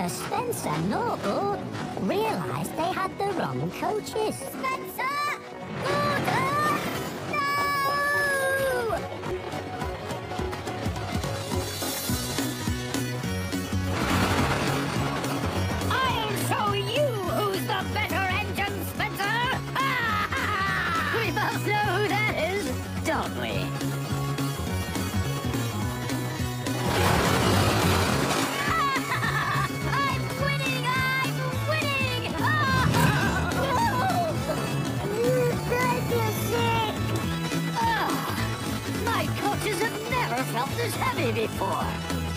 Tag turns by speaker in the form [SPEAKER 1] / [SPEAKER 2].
[SPEAKER 1] Mr. Spencer Noble realized they had the wrong coaches.
[SPEAKER 2] Spencer! Gordon! No!
[SPEAKER 3] I'll show you who's the better engine, Spencer! we both know who that is, don't we? Have never felt this heavy before.